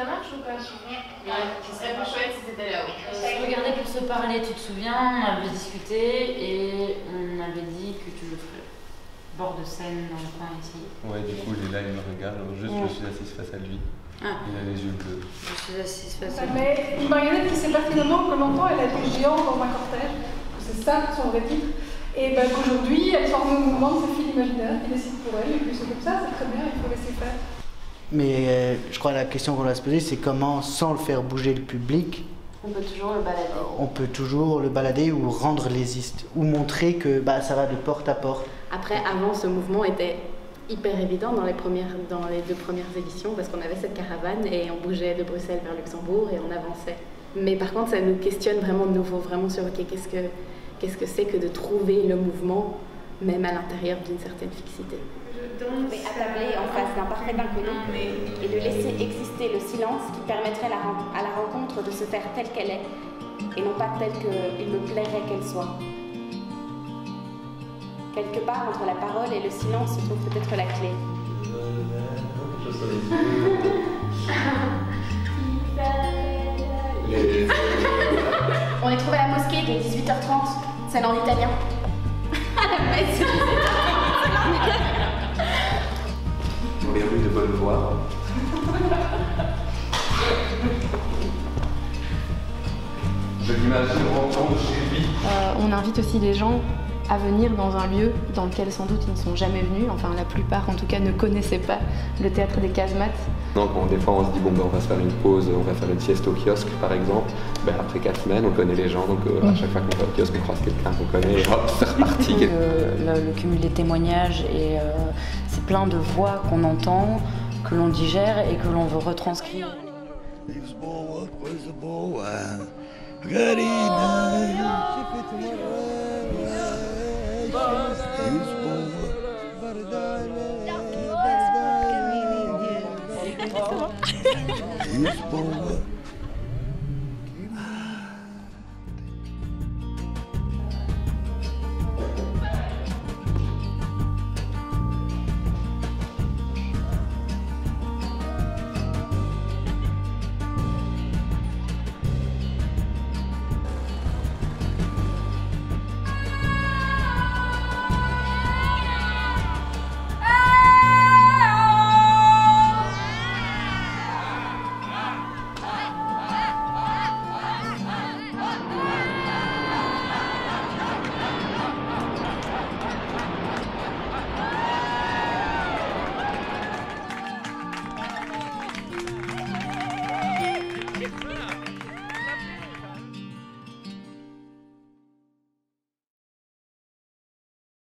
Ça marche ou pas Ouais, ce serait plus chouette si c'était là-haut. On se regardait pour se parler, tu te souviens, on avait discuté et on avait dit que tu le ferais bord de scène dans le coin ici. Ouais, du coup, il est là, il me regarde, juste je suis assise face à lui. Ah. Il a les yeux bleus. Je suis assise face à Mais une marionnette qui sait pertinemment que longtemps elle a été géante dans un cortège, c'est ça son vrai titre, et ben, qu'aujourd'hui elle forme un mouvement de ses filles imaginaires qui décident pour elle, et puis c'est comme ça, c'est très bien, il faut laisser faire. Mais euh, je crois que la question qu'on doit se poser, c'est comment, sans le faire bouger le public, On peut toujours le balader. on peut toujours le balader ou rendre lésiste, ou montrer que bah, ça va de porte à porte. Après, avant, ce mouvement était hyper évident dans les, premières, dans les deux premières éditions parce qu'on avait cette caravane et on bougeait de Bruxelles vers Luxembourg et on avançait. Mais par contre, ça nous questionne vraiment de nouveau, vraiment sur ok, qu'est-ce que qu'est-ce que c'est que de trouver le mouvement, même à l'intérieur d'une certaine fixité. Mais attabler en face d'un parfait inconnu et de laisser exister le silence qui permettrait à la rencontre de se faire telle qu'elle est et non pas telle qu'il me plairait qu'elle soit. Quelque part entre la parole et le silence se trouve peut-être la clé. On est trouvé à la mosquée, est 18h30, c'est en italien. la messe, Mais oui, de bonne voix. Je l'imagine rentrant de chez lui. Euh, on invite aussi les gens à venir dans un lieu dans lequel sans doute ils ne sont jamais venus, enfin la plupart en tout cas ne connaissaient pas le théâtre des casemates. Donc bon, des fois on se dit bon ben on va se faire une pause, on va faire une sieste au kiosque par exemple. Ben, après quatre semaines on connaît les gens donc euh, à chaque fois qu'on va au kiosque on croise quelqu'un qu'on connaît et hop c'est reparti. Le, le- le cumul des témoignages et euh, plein de voix qu'on entend, que l'on digère et que l'on veut retranscrire.